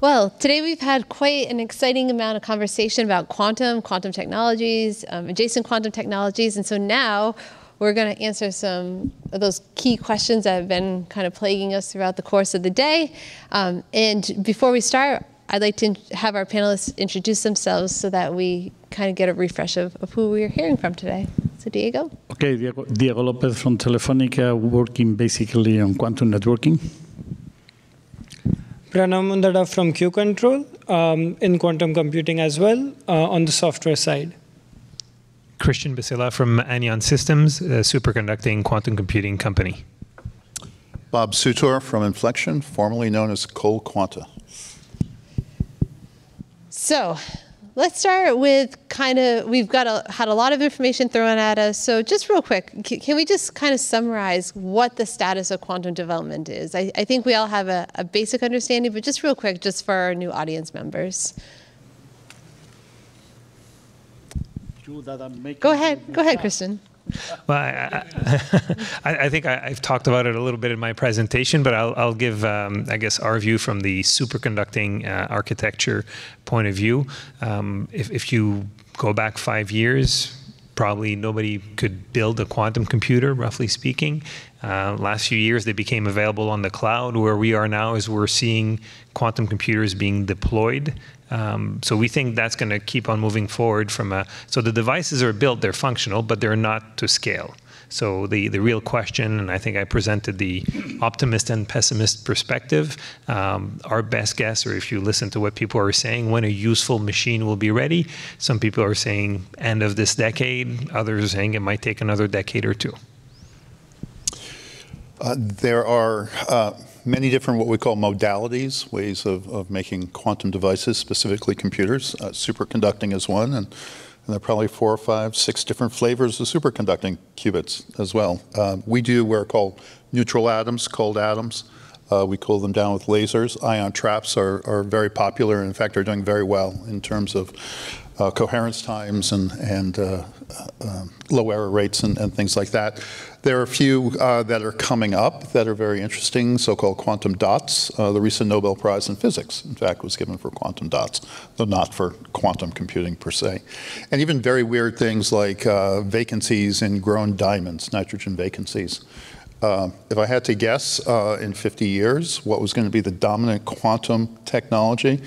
Well, today we've had quite an exciting amount of conversation about quantum, quantum technologies, um, adjacent quantum technologies, and so now we're going to answer some of those key questions that have been kind of plaguing us throughout the course of the day. Um, and before we start, I'd like to have our panelists introduce themselves so that we kind of get a refresh of, of who we're hearing from today. So Diego? Okay, Diego, Diego Lopez from Telefonica, working basically on quantum networking. Pranav Mundada from Q-CTRL um, in quantum computing as well uh, on the software side. Christian Bassila from Anyon Systems, a superconducting quantum computing company. Bob Sutor from Infleqtion, formerly known as ColdQuanta. So let's start with kind of, we've got a, had a lot of information thrown at us. So just real quick, can we just kind of summarize what the status of quantum development is? I, I think we all have a, a basic understanding, but just real quick, just for our new audience members. Go ahead, go ahead, Christian. Well, I, I, I think I, have talked about it a little bit in my presentation, but I'll, I'll give, um, I guess, our view from the superconducting uh, architecture point of view. Um, if, if you go back five years, probably nobody could build a quantum computer, roughly speaking. Uh, last few years, they became available on the cloud. Where we are now is we're seeing quantum computers being deployed um, so we think that's going to keep on moving forward from a, so the devices are built, they're functional, but they're not to scale. So the, the real question, and I think I presented the optimist and pessimist perspective, um, our best guess, or if you listen to what people are saying, when a useful machine will be ready, some people are saying end of this decade, others are saying it might take another decade or two. Uh, there are uh, many different what we call modalities, ways of, of making quantum devices, specifically computers. Uh, superconducting is one, and, and, there are probably four or five, six different flavors of superconducting qubits as well. Uh, we do what are called neutral atoms, cold atoms. Uh, we cool them down with lasers. Ion traps are, are very popular, and in fact, are doing very well in terms of uh, coherence times and, and uh, uh, low error rates and, and, things like that. There are a few uh, that are coming up that are very interesting, so-called quantum dots. Uh, the recent Nobel Prize in Physics, in fact, was given for quantum dots, though not for quantum computing per se. And even very weird things like uh, vacancies in grown diamonds, nitrogen vacancies. Uh, if I had to guess uh, in 50 years what was going to be the dominant quantum technology,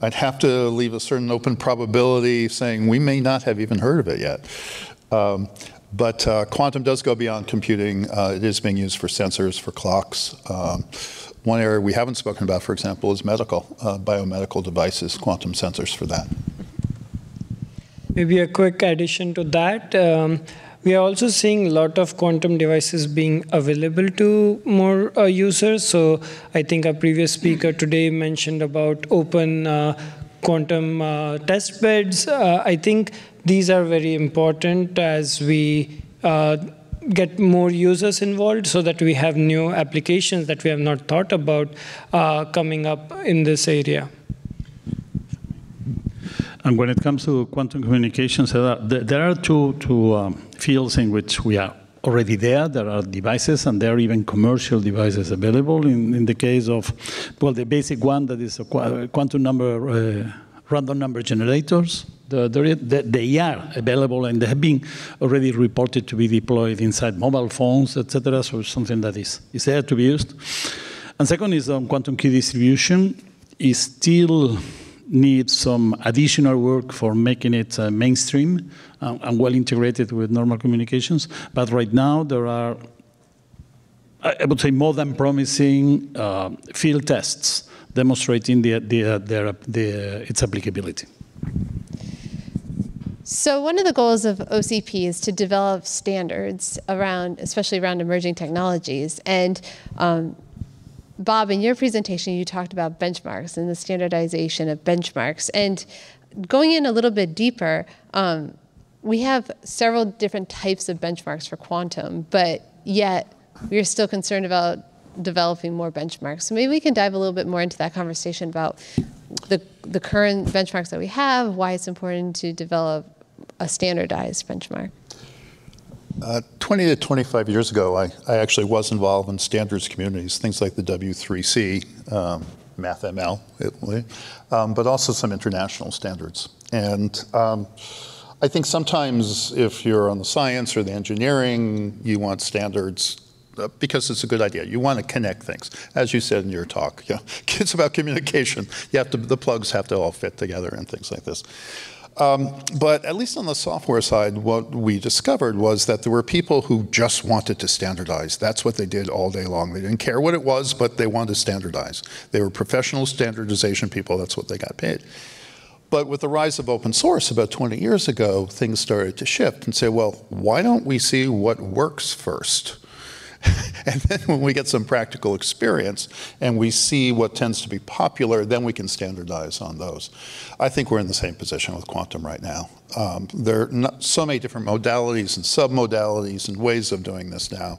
I'd have to leave a certain open probability saying we may not have even heard of it yet. Um, but uh, quantum does go beyond computing. Uh, it is being used for sensors, for clocks. Um, one area we haven't spoken about, for example, is medical, uh, biomedical devices, quantum sensors for that. Maybe a quick addition to that. Um, we are also seeing a lot of quantum devices being available to more uh, users. So I think our previous speaker today mentioned about open uh, quantum uh, test beds. Uh, I think these are very important as we uh, get more users involved so that we have new applications that we have not thought about uh, coming up in this area. And when it comes to quantum communications, there are two, two um, fields in which we are already there. There are devices, and there are even commercial devices available. In, in the case of, well, the basic one that is a quantum number, uh, random number generators. The, the, they are available, and they have been already reported to be deployed inside mobile phones, etc. So something that is, is there to be used. And second is um, quantum key distribution is still needs some additional work for making it uh, mainstream uh, and well integrated with normal communications. But right now, there are, I would say, more than promising uh, field tests demonstrating the, the, uh, the, the, its applicability. So one of the goals of OCP is to develop standards around, especially around emerging technologies. And um, Bob, in your presentation, you talked about benchmarks and the standardization of benchmarks. And going in a little bit deeper, um, we have several different types of benchmarks for quantum, but yet we're still concerned about developing more benchmarks. So maybe we can dive a little bit more into that conversation about the, the current benchmarks that we have, why it's important to develop a standardized benchmark. Uh, 20 to 25 years ago, I, I, actually was involved in standards communities, things like the W3C, um, MathML, um, but also some international standards. And um, I think sometimes if you're on the science or the engineering, you want standards uh, because it's a good idea. You want to connect things, as you said in your talk. Know, it's about communication. You have to, the plugs have to all fit together and things like this. Um, but at least on the software side, what we discovered was that there were people who just wanted to standardize. That's what they did all day long. They didn't care what it was, but they wanted to standardize. They were professional standardization people. That's what they got paid. But with the rise of open source about 20 years ago, things started to shift and say, well, why don't we see what works first? and then when we get some practical experience and we see what tends to be popular, then we can standardize on those. I think we're in the same position with quantum right now. Um, there are so many different modalities and submodalities and ways of doing this now.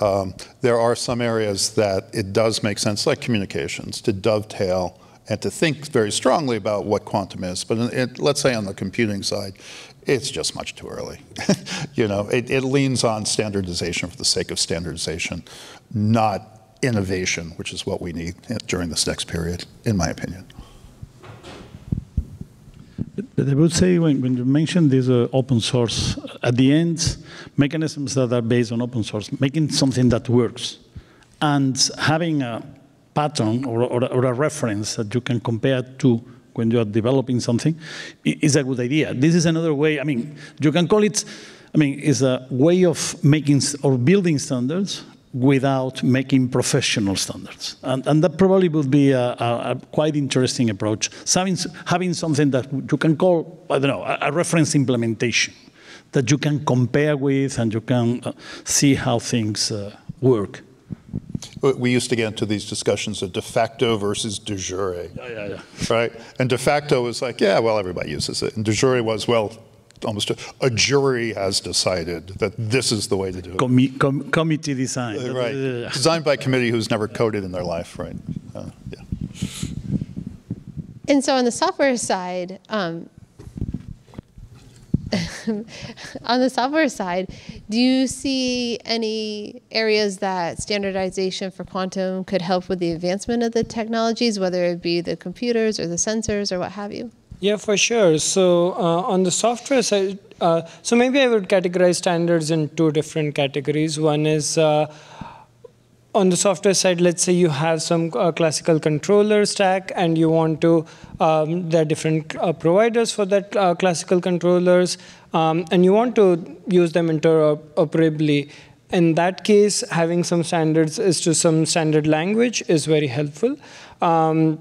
Um, there are some areas that it does make sense, like communications, to dovetail and to think very strongly about what quantum is. But it, let's say on the computing side, it's just much too early. you know, it, it leans on standardization for the sake of standardization, not innovation, which is what we need during this next period, in my opinion. But I would say when, when you mention this uh, open source, at the end, mechanisms that are based on open source, making something that works, and having a pattern or, or, or a reference that you can compare to when you are developing something is a good idea. This is another way, I mean, you can call it, I mean, it's a way of making or building standards without making professional standards. And, and that probably would be a, a, a quite interesting approach. Having, having something that you can call, I don't know, a, a reference implementation that you can compare with and you can uh, see how things uh, work. We used to get into these discussions of de facto versus de jure. Yeah, yeah, yeah. Right? And de facto was like, yeah, well, everybody uses it. And de jure was, well, almost a, a jury has decided that this is the way to do it. Com com committee design. Uh, right. Designed by a committee who's never coded in their life, right? Uh, yeah. And so on the software side, um, on the software side, do you see any areas that standardization for quantum could help with the advancement of the technologies, whether it be the computers or the sensors or what have you? Yeah, for sure. So uh, on the software side, uh, so maybe I would categorize standards in two different categories. One is uh, on the software side, let's say you have some uh, classical controller stack and you want to, um, there are different uh, providers for that uh, classical controllers, um, and you want to use them interoperably. In that case, having some standards as to some standard language is very helpful. Um,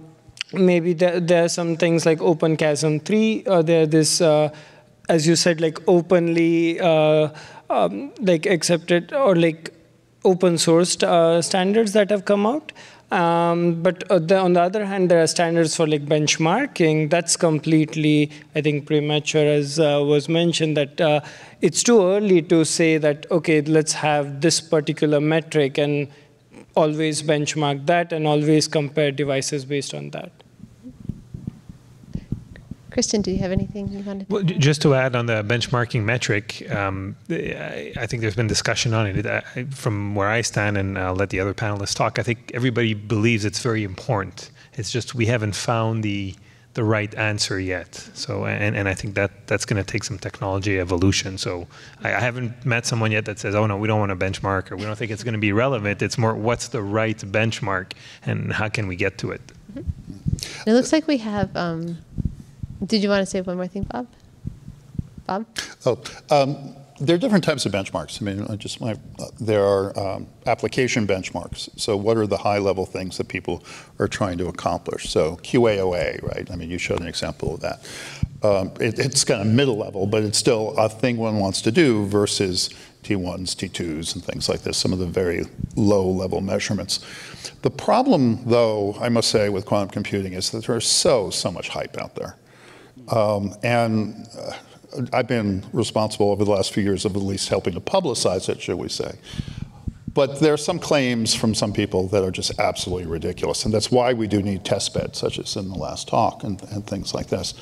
maybe there, there, are some things like OpenQASM 3, uh, there this, uh, as you said, like openly uh, um, like accepted or like open sourced uh, standards that have come out. Um, but uh, the, on the other hand, there are standards for like benchmarking. That's completely, I think, premature, as uh, was mentioned. That uh, it's too early to say that okay, let's have this particular metric and always benchmark that and always compare devices based on that. Christian, do you have anything you wanted to well, Just to add on the benchmarking metric, um, I think there's been discussion on it. I, from where I stand, and I'll let the other panelists talk, I think everybody believes it's very important. It's just we haven't found the the right answer yet. So, and, and I think that that's going to take some technology evolution. So, I, I, haven't met someone yet that says, "Oh no, we don't want a benchmark," or "We don't think it's going to be relevant." It's more, what's the right benchmark, and how can we get to it? Mm-hmm. It looks like we have. Um, did you want to say one more thing, Bob? Bob? Oh, um, there are different types of benchmarks. I mean, I just my, there are um, application benchmarks. So, what are the high-level things that people are trying to accomplish? So, QAOA, right? I mean, you showed an example of that. Um, it, it's kind of middle level, but it's still a thing one wants to do versus T1s, T2s, and things like this. Some of the very low-level measurements. The problem, though, I must say, with quantum computing is that there's so so much hype out there. Um, and uh, I've been responsible over the last few years of at least helping to publicize it, should we say. But there are some claims from some people that are just absolutely ridiculous. And that's why we do need test beds, such as in the last talk and, and things like this.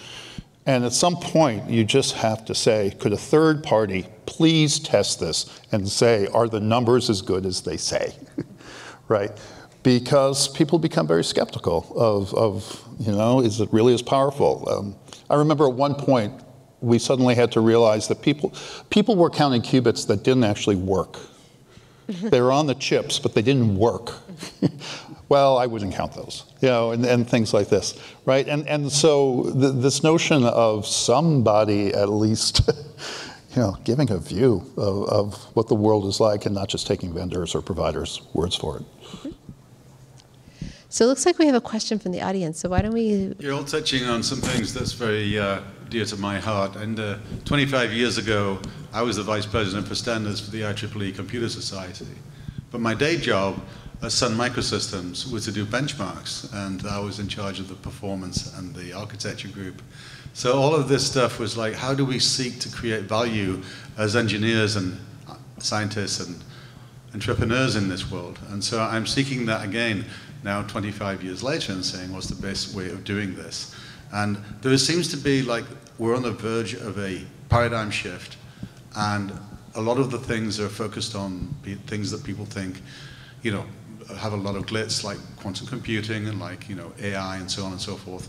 And at some point, you just have to say, could a third party please test this and say, are the numbers as good as they say? right? because people become very skeptical of, of you know, is it really as powerful? Um, I remember at one point we suddenly had to realize that people, people were counting qubits that didn't actually work. they were on the chips, but they didn't work. well, I wouldn't count those, you know, and, and things like this, right? And, and so th this notion of somebody at least, you know, giving a view of, of what the world is like and not just taking vendors or providers' words for it. Mm-hmm. So it looks like we have a question from the audience. So why don't we? You're all touching on some things that's very uh, dear to my heart. And uh, 25 years ago, I was the vice president for standards for the IEEE Computer Society. But my day job at Sun Microsystems was to do benchmarks, and I was in charge of the performance and the architecture group. So all of this stuff was like, how do we seek to create value as engineers and scientists and entrepreneurs in this world? And so I'm seeking that again now 25 years later and saying, what's the best way of doing this? And there seems to be like, we're on the verge of a paradigm shift, and a lot of the things are focused on things that people think, you know, have a lot of glitz, like quantum computing and like, you know, AI and so on and so forth.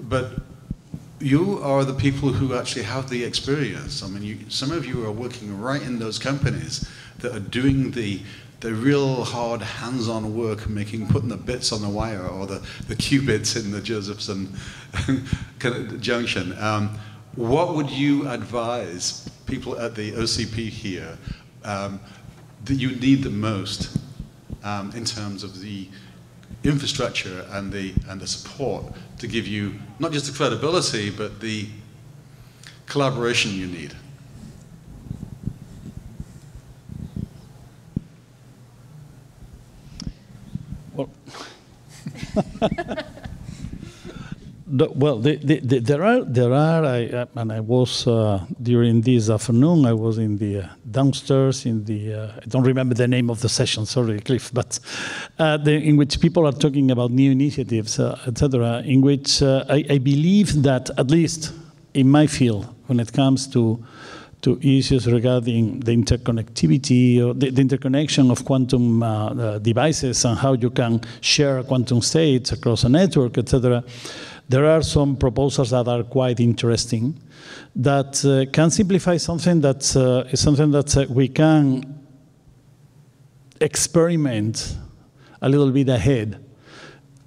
But you are the people who actually have the experience. I mean, you, some of you are working right in those companies that are doing the the real hard hands-on work making putting the bits on the wire or the, the qubits in the Josephson junction. Um, what would you advise people at the OCP here um, that you need the most um, in terms of the infrastructure and the, and the support to give you not just the credibility but the collaboration you need? The, well, the, the, there are there are, I, uh, and I was uh, during this afternoon. I was in the uh, downstairs in the. Uh, I don't remember the name of the session. Sorry, Cliff, but uh, in which people are talking about new initiatives, uh, etc. In which I, I believe that at least in my field, when it comes to to issues regarding the interconnectivity or the, the interconnection of quantum uh, uh, devices and how you can share quantum states across a network, etc. There are some proposals that are quite interesting that uh, can simplify something that uh, is something that uh, we can experiment a little bit ahead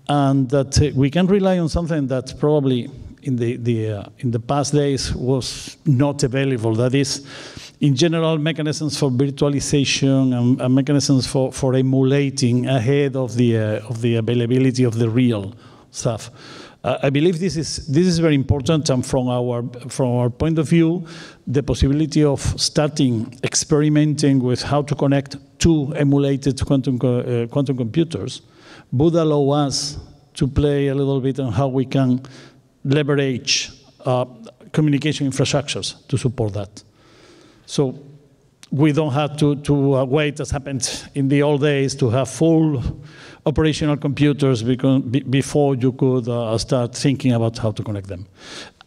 and that uh, we can rely on something that probably in the, the uh, in the past days was not available. That is, in general, mechanisms for virtualization and, and mechanisms for, for emulating ahead of the uh, of the availability of the real stuff. I believe this is this is very important, and from our from our point of view, the possibility of starting experimenting with how to connect two emulated quantum uh, quantum computers would allow us to play a little bit on how we can leverage uh, communication infrastructures to support that. So we don't have to, to uh, wait, as happened in the old days, to have full operational computers before you could uh, start thinking about how to connect them.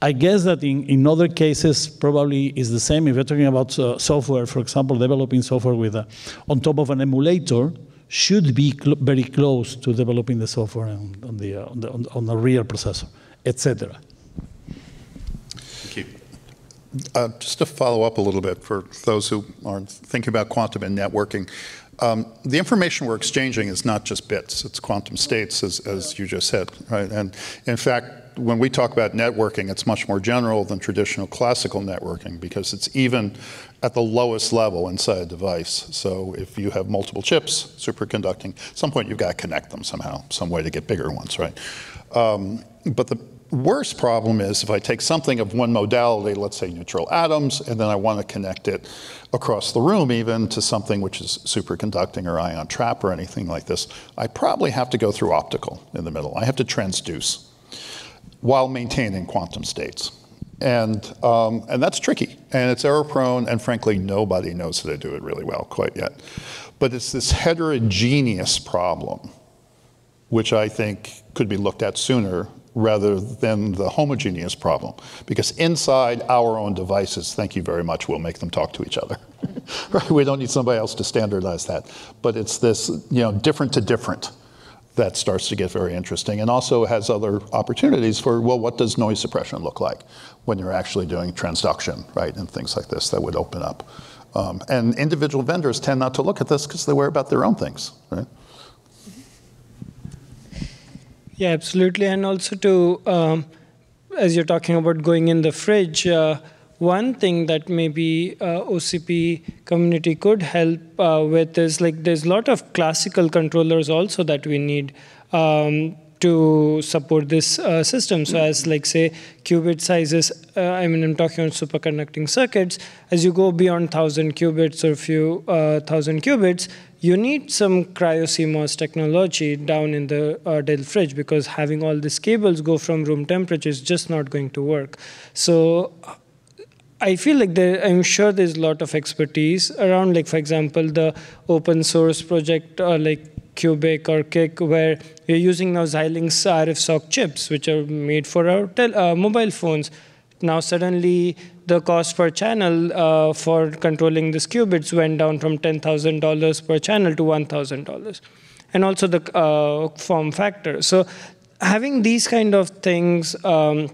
I guess that in, in other cases, probably is the same. If you're talking about uh, software, for example, developing software with a, on top of an emulator, should be cl very close to developing the software on, on the, uh, on, the, on, the real processor etc. Thank you. Uh, just to follow up a little bit for those who are thinking about quantum and networking, um, the information we're exchanging is not just bits, it's quantum states, as, as you just said, right? And in fact, when we talk about networking, it's much more general than traditional classical networking because it's even at the lowest level inside a device. So if you have multiple chips, superconducting, at some point you've got to connect them somehow, some way to get bigger ones, right? Um, but the worst problem is if I take something of one modality, let's say neutral atoms, and then I want to connect it across the room even to something which is superconducting or ion trap or anything like this, I probably have to go through optical in the middle. I have to transduce while maintaining quantum states. And, um, and that's tricky, and it's error prone, and frankly, nobody knows how to do it really well quite yet. But it's this heterogeneous problem, which I think could be looked at sooner rather than the homogeneous problem. Because inside our own devices, thank you very much, we'll make them talk to each other. right? We don't need somebody else to standardize that. But it's this, you know, different to different that starts to get very interesting and also has other opportunities for, well, what does noise suppression look like when you're actually doing transduction, right, and things like this that would open up. Um, and individual vendors tend not to look at this because they worry about their own things, right? Yeah, absolutely. And also to, um, as you're talking about going in the fridge, uh, one thing that maybe uh, OCP community could help uh, with is like there's a lot of classical controllers also that we need um, to support this uh, system. So as like say qubit sizes, uh, I mean I'm talking on superconducting circuits. As you go beyond thousand qubits or few uh, thousand qubits, you need some cryo CMOS technology down in the uh, Dell fridge because having all these cables go from room temperature is just not going to work. So I feel like there, I'm sure there's a lot of expertise around, like for example, the open source project uh, like QubiC or QICK, where you're using now Xilinx RF SOC chips, which are made for our uh, mobile phones. Now suddenly the cost per channel uh, for controlling these qubits went down from $10,000 per channel to $1,000. And also the uh, form factor. So having these kind of things um,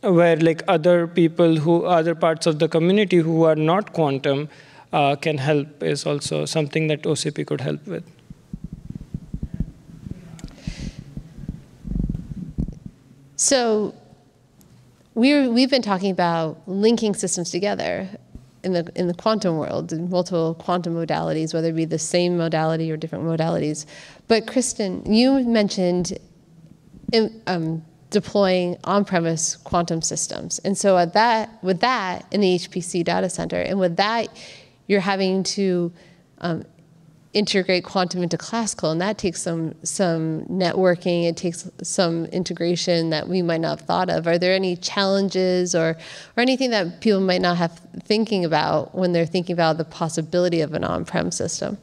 where like other people who other parts of the community who are not quantum uh, can help is also something that OCP could help with. So we we've been talking about linking systems together in the in the quantum world, in multiple quantum modalities, whether it be the same modality or different modalities. But Christian, you mentioned um, deploying on-premise quantum systems. And so at that, with that in the HPC data center, and with that, you're having to um, integrate quantum into classical, and that takes some some networking. It takes some integration that we might not have thought of. Are there any challenges or or anything that people might not have thinking about when they're thinking about the possibility of an on-prem system?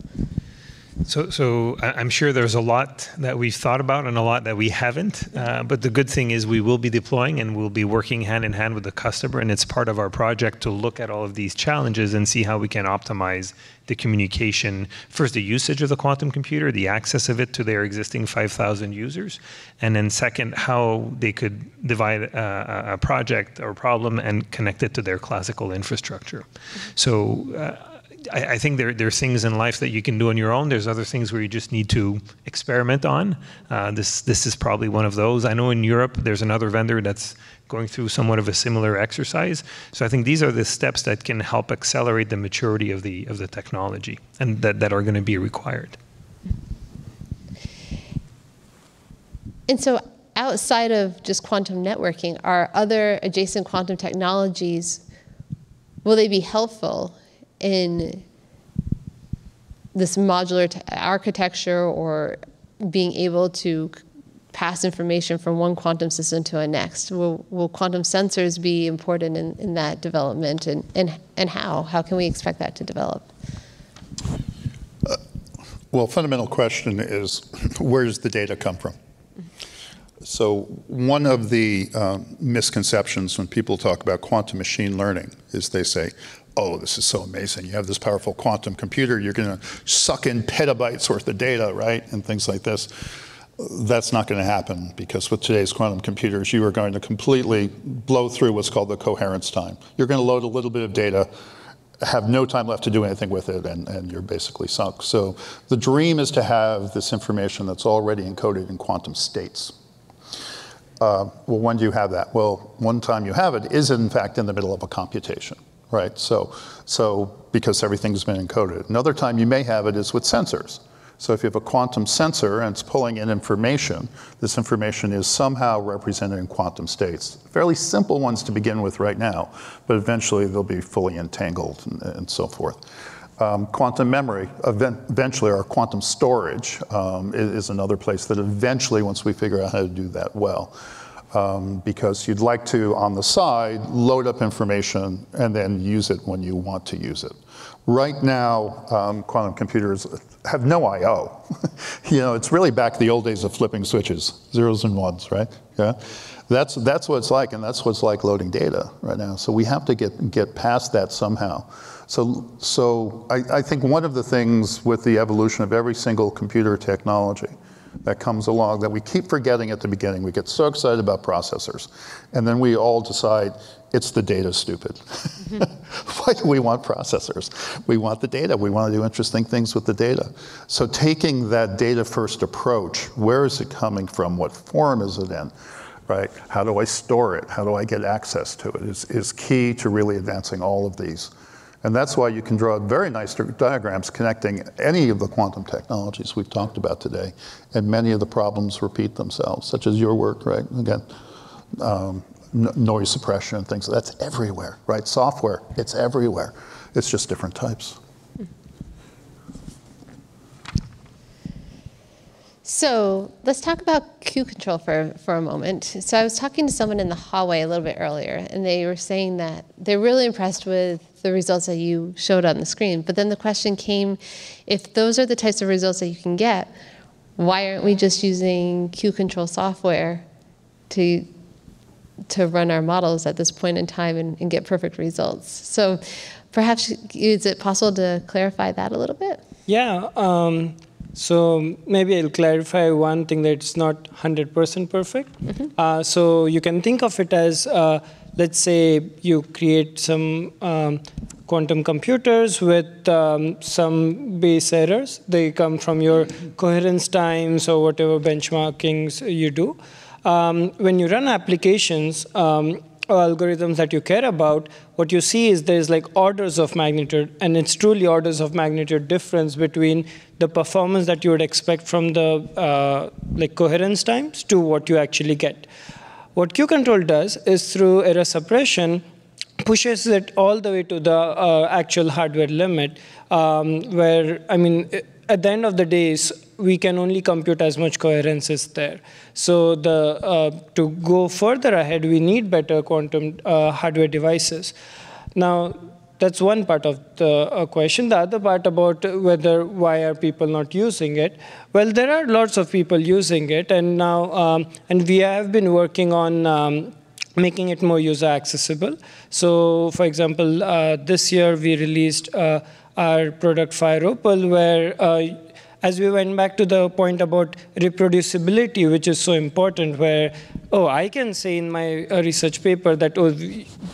So, so I'm sure there's a lot that we've thought about and a lot that we haven't. Uh, but the good thing is we will be deploying and we'll be working hand in hand with the customer. And it's part of our project to look at all of these challenges and see how we can optimize the communication. First, the usage of the quantum computer, the access of it to their existing 5,000 users. And then second, how they could divide a, a project or problem and connect it to their classical infrastructure. So. Uh, I, I, think there, there are things in life that you can do on your own. There's other things where you just need to experiment on. Uh, this this is probably one of those. I know in Europe there's another vendor that's going through somewhat of a similar exercise. So I think these are the steps that can help accelerate the maturity of the of the technology and that, that are going to be required. And so outside of just quantum networking, are other adjacent quantum technologies will they be helpful in this modular architecture or being able to pass information from one quantum system to a next? Will, will quantum sensors be important in, in that development and, and, and how? How can we expect that to develop? Uh, well, fundamental question is where does the data come from? So one of the um, misconceptions when people talk about quantum machine learning is they say, oh, this is so amazing. You have this powerful quantum computer, you're going to suck in petabytes worth of data, right? And things like this. That's not going to happen because with today's quantum computers, you are going to completely blow through what's called the coherence time. You're going to load a little bit of data, have no time left to do anything with it, and, and you're basically sunk. So the dream is to have this information that's already encoded in quantum states. Uh, well, when do you have that? Well, one time you have it is in fact in the middle of a computation right? So, so because everything's been encoded. Another time you may have it is with sensors. So if you have a quantum sensor and it's pulling in information, this information is somehow represented in quantum states. Fairly simple ones to begin with right now, but eventually they'll be fully entangled and, and so forth. Um, quantum memory, eventually, or quantum storage um, is, is another place that eventually, once we figure out how to do that well, um, because you'd like to, on the side, load up information and then use it when you want to use it. Right now, um, quantum computers have no I/O. you know, it's really back the old days of flipping switches, zeros and ones, right? Yeah, that's that's what it's like, and that's what it's like loading data right now. So we have to get get past that somehow. So so I, I think one of the things with the evolution of every single computer technology that comes along that we keep forgetting at the beginning. We get so excited about processors, and then we all decide it's the data, stupid. Mm-hmm. Why do we want processors? We want the data. We want to do interesting things with the data. So taking that data first approach, where is it coming from? What form is it in? Right? How do I store it? How do I get access to it? Is, is key to really advancing all of these. And that's why you can draw very nice diagrams connecting any of the quantum technologies we've talked about today, and many of the problems repeat themselves, such as your work, right? Again, um, noise suppression and things. That's everywhere, right? Software, it's everywhere. It's just different types. So let's talk about Q-CTRL for, for a moment. So I was talking to someone in the hallway a little bit earlier, and they were saying that they're really impressed with the results that you showed on the screen. But then the question came, if those are the types of results that you can get, why aren't we just using Q-CTRL software to to run our models at this point in time and, and get perfect results? So perhaps is it possible to clarify that a little bit? Yeah. Um, so maybe I'll clarify one thing that it's not 100% perfect. Mm -hmm. uh, so you can think of it as, uh, let's say you create some um, quantum computers with um, some base errors. They come from your coherence times or whatever benchmarkings you do. Um, when you run applications, um, algorithms that you care about, what you see is there's like orders of magnitude, and it's truly orders of magnitude difference between the performance that you would expect from the uh, like coherence times to what you actually get. What Q-CTRL does is through error suppression, pushes it all the way to the uh, actual hardware limit, um, where, I mean, at the end of the days, we can only compute as much coherence is there. So the, uh, to go further ahead, we need better quantum uh, hardware devices. Now, that's one part of the uh, question. The other part about whether why are people not using it? Well, there are lots of people using it, and now um, and we have been working on. Um, making it more user accessible. So, for example, uh, this year we released uh, our product Fire Opal, where uh, as we went back to the point about reproducibility, which is so important, where, oh, I can say in my uh, research paper that, oh,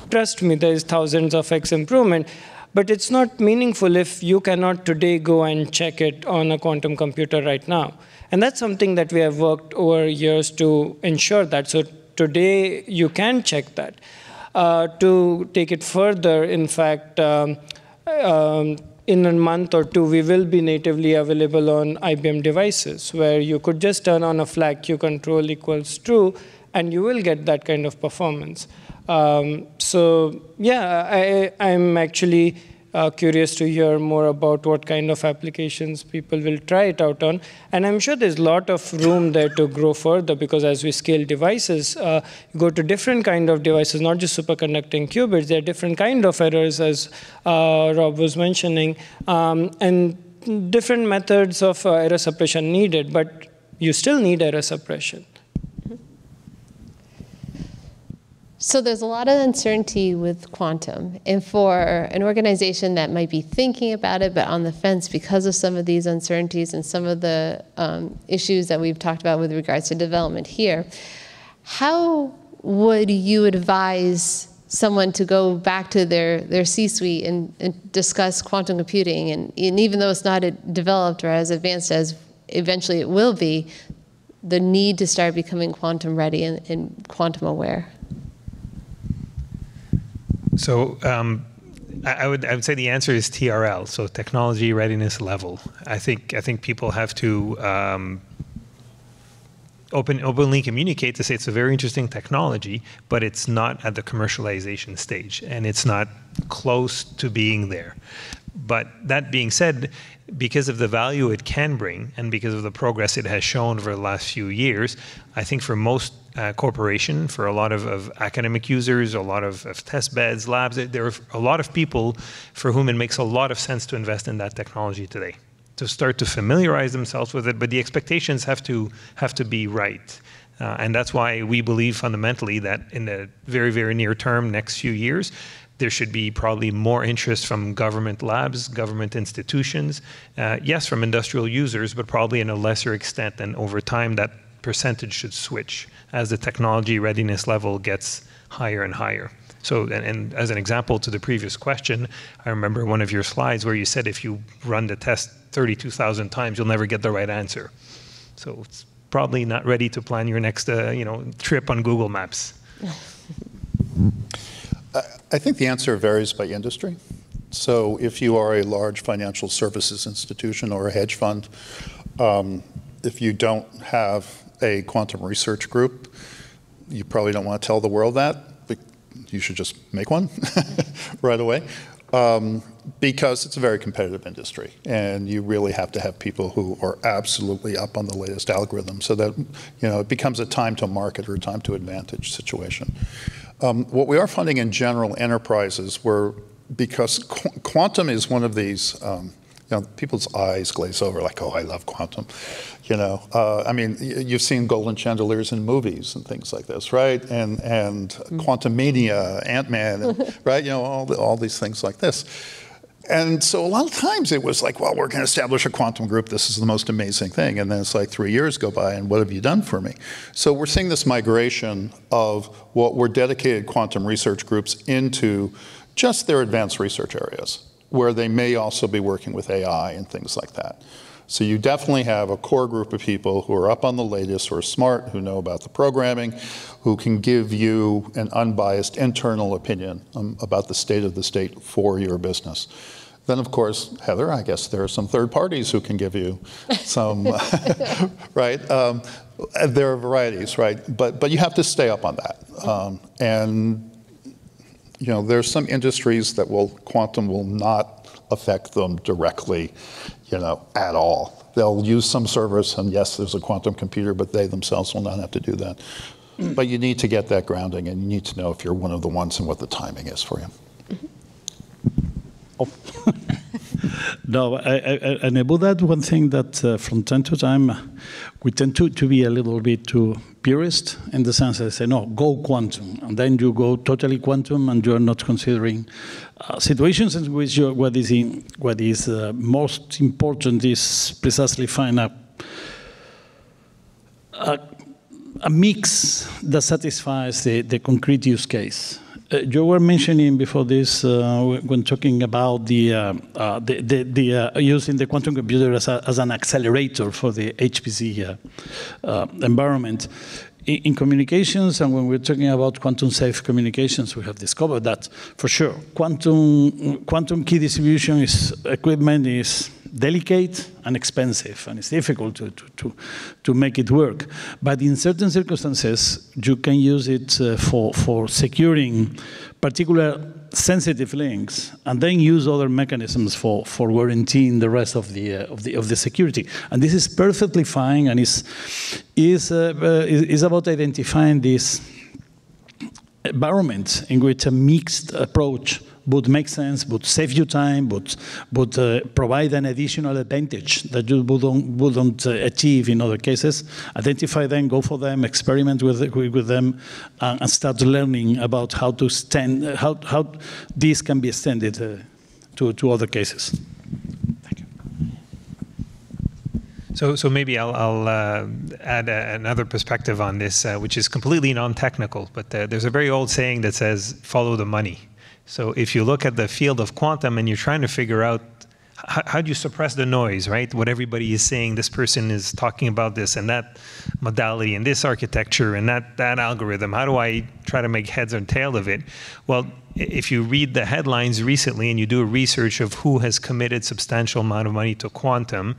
trust me, there is thousands of X improvement, but it's not meaningful if you cannot today go and check it on a quantum computer right now. And that's something that we have worked over years to ensure that. So today you can check that. Uh, to take it further, in fact, um, um, in a month or two, we will be natively available on IBM devices where you could just turn on a flag Q control equals true, and you will get that kind of performance. Um, so yeah, I, I'm actually uh, curious to hear more about what kind of applications people will try it out on. And I'm sure there's a lot of room there to grow further because as we scale devices, uh, go to different kind of devices, not just superconducting qubits, there are different kind of errors as uh, Rob was mentioning, um, and different methods of uh, error suppression needed, but you still need error suppression. So there's a lot of uncertainty with quantum. And for an organization that might be thinking about it but on the fence because of some of these uncertainties and some of the um, issues that we've talked about with regards to development here, how would you advise someone to go back to their, their C-suite and, and, discuss quantum computing? And, and even though it's not developed or as advanced as eventually it will be, the need to start becoming quantum ready and, and quantum aware? So um, I, would I would say the answer is TRL, so technology readiness level. I think I think people have to um, open openly communicate to say it's a very interesting technology, but it's not at the commercialization stage, and it's not close to being there. But that being said, because of the value it can bring and because of the progress it has shown over the last few years, I think for most uh, corporation, for a lot of, of, academic users, a lot of, of, test beds, labs, there are a lot of people for whom it makes a lot of sense to invest in that technology today, to start to familiarize themselves with it, but the expectations have to, have to be right. Uh, and that's why we believe fundamentally that in the very, very near term, next few years, there should be probably more interest from government labs, government institutions, uh, yes, from industrial users, but probably in a lesser extent. And over time, that percentage should switch as the technology readiness level gets higher and higher. So, and, and, as an example to the previous question, I remember one of your slides where you said if you run the test 32,000 times, you'll never get the right answer. So it's probably not ready to plan your next, uh, you know, trip on Google Maps. I think the answer varies by industry. So if you are a large financial services institution or a hedge fund, um, if you don't have a quantum research group, you probably don't want to tell the world that. You should just make one right away. Um, because it's a very competitive industry, and you really have to have people who are absolutely up on the latest algorithm so that you know it becomes a time to market or a time to advantage situation. Um, what we are finding in general enterprises, where because qu quantum is one of these um, you know, people's eyes glaze over like, oh, I love quantum. You know, uh, I mean, you've seen golden chandeliers in movies and things like this, right? And and mm. Quantumania, Ant Man, right? You know, all the, all these things like this. And so a lot of times it was like, well, we're going to establish a quantum group. This is the most amazing thing. And then it's like three years go by, and what have you done for me? So we're seeing this migration of what were dedicated quantum research groups into just their advanced research areas where they may also be working with AI and things like that. So you definitely have a core group of people who are up on the latest, who are smart, who know about the programming, who can give you an unbiased internal opinion um, about the state of the state for your business. Then, of course, Heather, I guess there are some third parties who can give you some, right? Um, there are varieties, right? But, but you have to stay up on that. Um, and you know, there's some industries that will, quantum will not affect them directly, you know, at all. They'll use some service, and yes, there's a quantum computer, but they themselves will not have to do that. Mm. But you need to get that grounding, and you need to know if you're one of the ones and what the timing is for you. No, I, I, and about that, one thing that uh, from time to time we tend to, to be a little bit too purist in the sense that say, no, go quantum. And then you go totally quantum and you're not considering uh, situations in which what is, in, what is uh, most important is precisely find a, a, a mix that satisfies the, the concrete use case. Uh, you were mentioning before this uh, when talking about the, uh, uh the, the, the uh, using the quantum computer as, a, as, an accelerator for the HPC uh, environment. In, in, communications, and when we're talking about quantum safe communications, we have discovered that for sure, quantum quantum key distribution is equipment is delicate and expensive, and it's difficult to, to, to, to, make it work. But in certain circumstances, you can use it uh, for, for securing particular sensitive links, and then use other mechanisms for, for guaranteeing the rest of the, uh, of, the, of the security. And this is perfectly fine, and is, is, uh, uh is about identifying this environment in which a mixed approach would make sense, would save you time, would, would uh, provide an additional advantage that you wouldn't, wouldn't uh, achieve in other cases. Identify them, go for them, experiment with, with them, uh, and start learning about how to stand, how, how this can be extended uh, to, to other cases. So, so maybe I'll, I'll uh, add a, another perspective on this, uh, which is completely non-technical. But uh, there's a very old saying that says, "Follow the money." So if you look at the field of quantum and you're trying to figure out how, do you suppress the noise, right? What everybody is saying, this person is talking about this and that modality and this architecture and that, that algorithm. How do I try to make heads or tail of it? Well, if you read the headlines recently and you do a research of who has committed substantial amount of money to quantum,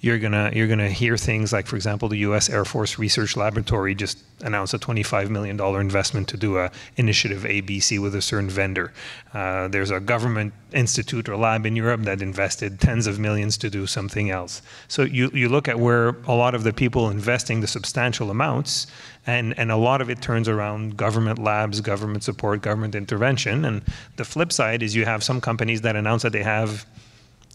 you're gonna you're gonna hear things like, for example, the U.S. Air Force Research Laboratory just announced a 25 million dollar investment to do a initiative ABC with a certain vendor. Uh, there's a government institute or lab in Europe that invested tens of millions to do something else. So you you look at where a lot of the people investing the substantial amounts, and and a lot of it turns around government labs, government support, government intervention. And the flip side is you have some companies that announce that they have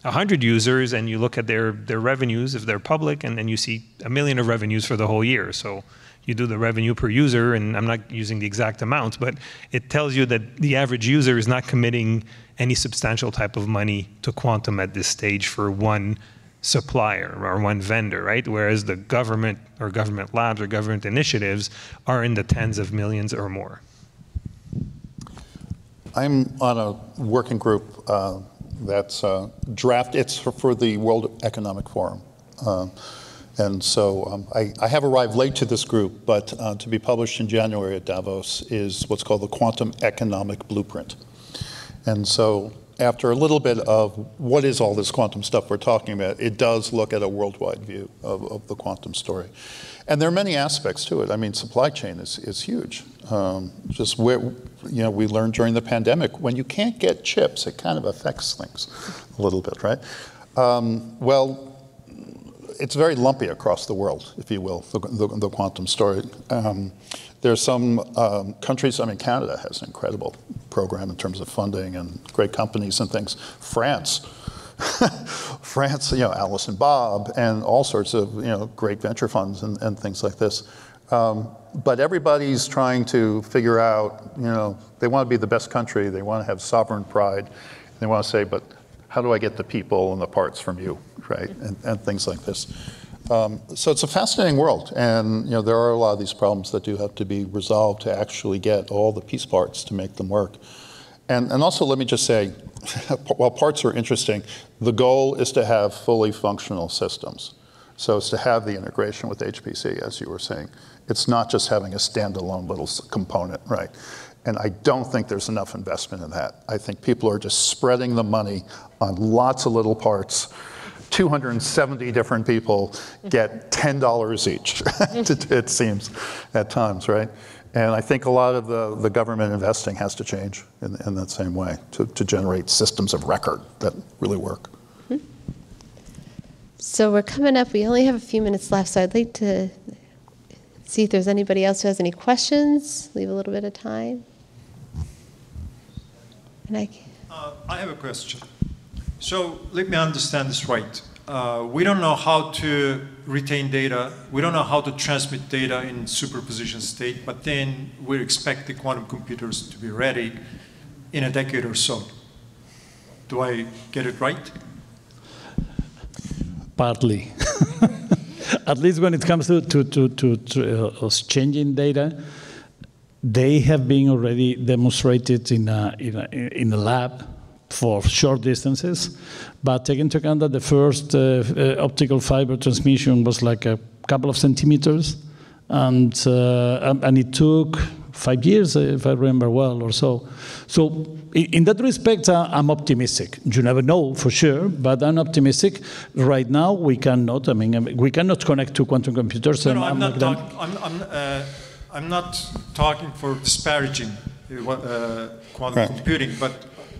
100 users and you look at their, their revenues if they're public and then you see a million of revenues for the whole year. So you do the revenue per user, and I'm not using the exact amount, but it tells you that the average user is not committing any substantial type of money to quantum at this stage for one supplier or one vendor, right? Whereas the government or government labs or government initiatives are in the tens of millions or more. I'm on a working group uh, that's uh, draft. It's for, for, the World Economic Forum, uh, and so um, I, I, have arrived late to this group. But uh, to be published in January at Davos is what's called the Quantum Economic Blueprint, and so. After a little bit of what is all this quantum stuff we're talking about, it does look at a worldwide view of, of the quantum story. And there are many aspects to it. I mean, supply chain is, is huge. Um, just where, you know, we learned during the pandemic, when you can't get chips, it kind of affects things a little bit, right? Um, well, it's very lumpy across the world, if you will, the, the, the quantum story. Um, there are some um, countries, I mean, Canada has an incredible program in terms of funding and great companies and things. France, France, you know, Alice and Bob, and all sorts of, you know, great venture funds and, and things like this. Um, but everybody's trying to figure out, you know, they want to be the best country, they want to have sovereign pride, they want to say, but how do I get the people and the parts from you, right? And, and things like this. Um, so it's a fascinating world, and you know there are a lot of these problems that do have to be resolved to actually get all the piece parts to make them work. And, and also, let me just say, while parts are interesting, the goal is to have fully functional systems. So it's to have the integration with HPC, as you were saying. It's not just having a standalone little component, right? And I don't think there's enough investment in that. I think people are just spreading the money on lots of little parts. 270 different people get $10 each, it seems, at times, right? And I think a lot of the, the government investing has to change in, in that same way to, to generate systems of record that really work. So we're coming up. We only have a few minutes left, so I'd like to see if there's anybody else who has any questions. Leave a little bit of time. And I, uh, I have a question. So let me understand this right. Uh, we don't know how to retain data. We don't know how to transmit data in superposition state, but then we expect the quantum computers to be ready in a decade or so. Do I get it right? Partly. At least when it comes to, to, to, to, to uh, changing data, they have been already demonstrated in a, in a, in a lab for short distances. But take into account that the first uh, uh, optical fiber transmission was like a couple of centimeters, and uh, and it took five years, if I remember well, or so. So in that respect, I'm optimistic. You never know for sure, but I'm optimistic. Right now, we cannot. I mean, we cannot connect to quantum computers. No, no, I'm, not talking. I'm, I'm, uh, I'm, not talking for disparaging uh, quantum right. computing, but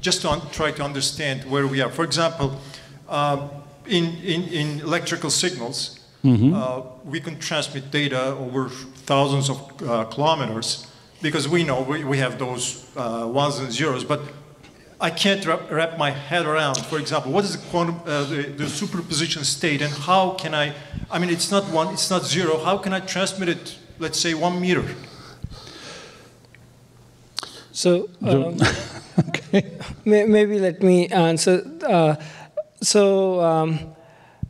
just to try to understand where we are. For example, uh, in, in, in, electrical signals, mm-hmm. uh, we can transmit data over thousands of uh, kilometers because we know we, we have those uh, ones and zeros, but I can't wrap, wrap, my head around, for example, what is the quantum, uh, the, the superposition state and how can I, I mean, it's not one, it's not zero, how can I transmit it, let's say one meter? So, um, okay. maybe let me answer. Uh, so, um,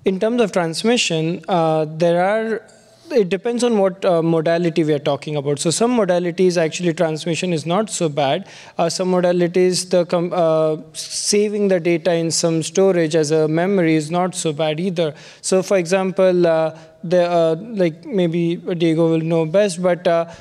in terms of transmission, uh, there are it depends on what uh, modality we are talking about. So some modalities actually transmission is not so bad. Uh, some modalities the uh, saving the data in some storage as a memory is not so bad either. So for example, uh, the uh, like maybe Diego will know best, but uh,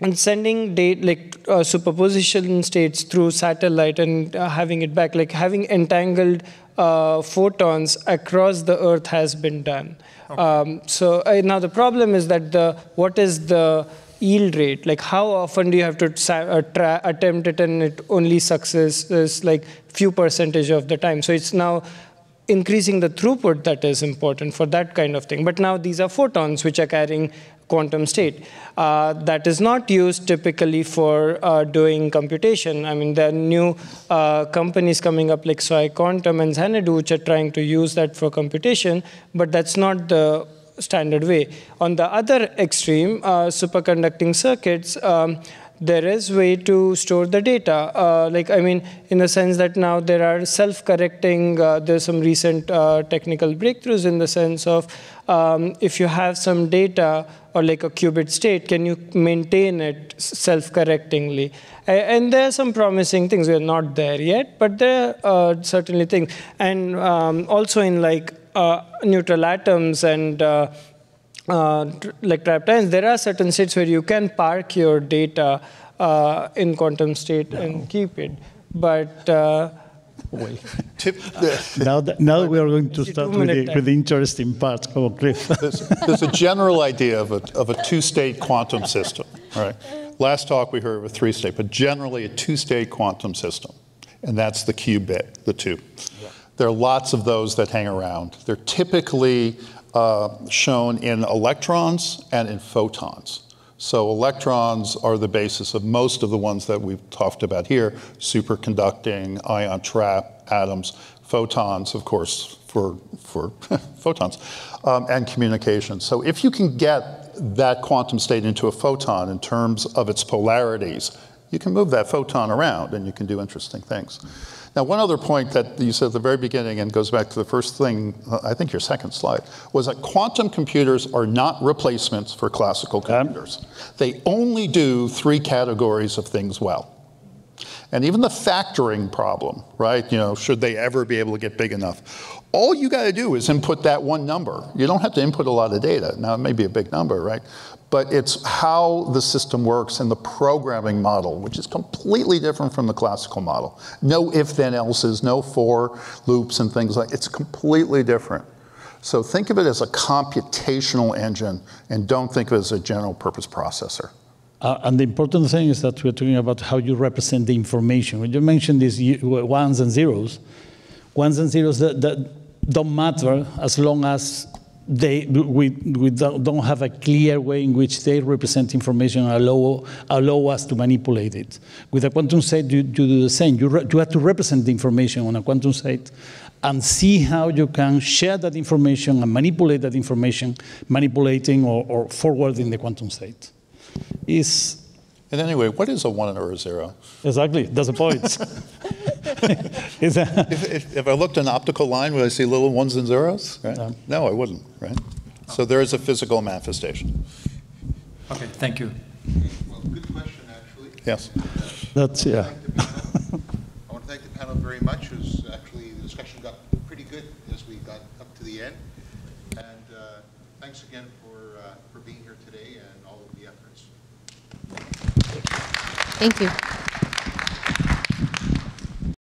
and sending data like uh, superposition states through satellite and uh, having it back, like having entangled uh, photons across the Earth has been done. Okay. Um, so uh, now the problem is that the what is the yield rate? Like how often do you have to uh, attempt it and it only success is like few percentage of the time. So it's now increasing the throughput that is important for that kind of thing. But now these are photons which are carrying quantum state. Uh, that is not used typically for uh, doing computation. I mean, there are new uh, companies coming up like PsiQuantum and Xanadu which are trying to use that for computation, but that's not the standard way. On the other extreme, uh, superconducting circuits, um, there is way to store the data. Uh, like I mean, in the sense that now there are self-correcting. Uh, there's some recent uh, technical breakthroughs in the sense of um, if you have some data or like a qubit state, can you maintain it self-correctingly? And there are some promising things. We're not there yet, but there are uh, certainly things. And um, also in like uh, neutral atoms and uh, uh, like trapped ions, there are certain states where you can park your data uh, in quantum state and keep it. But Well, Tip, now, that, now we are going to start with the, with the interesting part. Come on, Cliff. there's, there's a general idea of a, of a two-state quantum system, all right? Last talk we heard of a three-state, but generally a two-state quantum system, and that's the qubit, the two. There are lots of those that hang around. They're typically uh, shown in electrons and in photons. So electrons are the basis of most of the ones that we've talked about here, superconducting, ion trap, atoms, photons, of course, for, for photons, um, and communication. So if you can get that quantum state into a photon in terms of its polarities, you can move that photon around and you can do interesting things. Now, one other point that you said at the very beginning and goes back to the first thing, uh, I think your second slide, was that quantum computers are not replacements for classical computers. They only do three categories of things well. And even the factoring problem, right? You know, should they ever be able to get big enough? All you got to do is input that one number. You don't have to input a lot of data. Now, it may be a big number, right? But it's how the system works and the programming model, which is completely different from the classical model. No if then else's, no for loops and things like It's completely different. So think of it as a computational engine and don't think of it as a general purpose processor. Uh, and the important thing is that we're talking about how you represent the information. When you mentioned these ones and zeros, ones and zeros that, that don't matter as long as they, we, we don't don't have a clear way in which they represent information and allow, allow us to manipulate it. With a quantum state, you, you do the same. You, re, you have to represent the information on a quantum state and see how you can share that information and manipulate that information, manipulating or, or forwarding the quantum state is And anyway, what is a one or a zero? exactly that's the point. It's a- If, if, if I looked at an optical line, would I see little ones and zeros? Right? No, I wouldn't, right? So there is a physical manifestation. Okay, thank you. Well, good question, actually. Yes. that's yeah. I want to thank the panel very much, because actually the discussion got pretty good as we got up to the end. And uh, thanks again for, uh, for being here today and all of the efforts. Thank you.